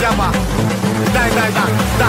这样吧再来一次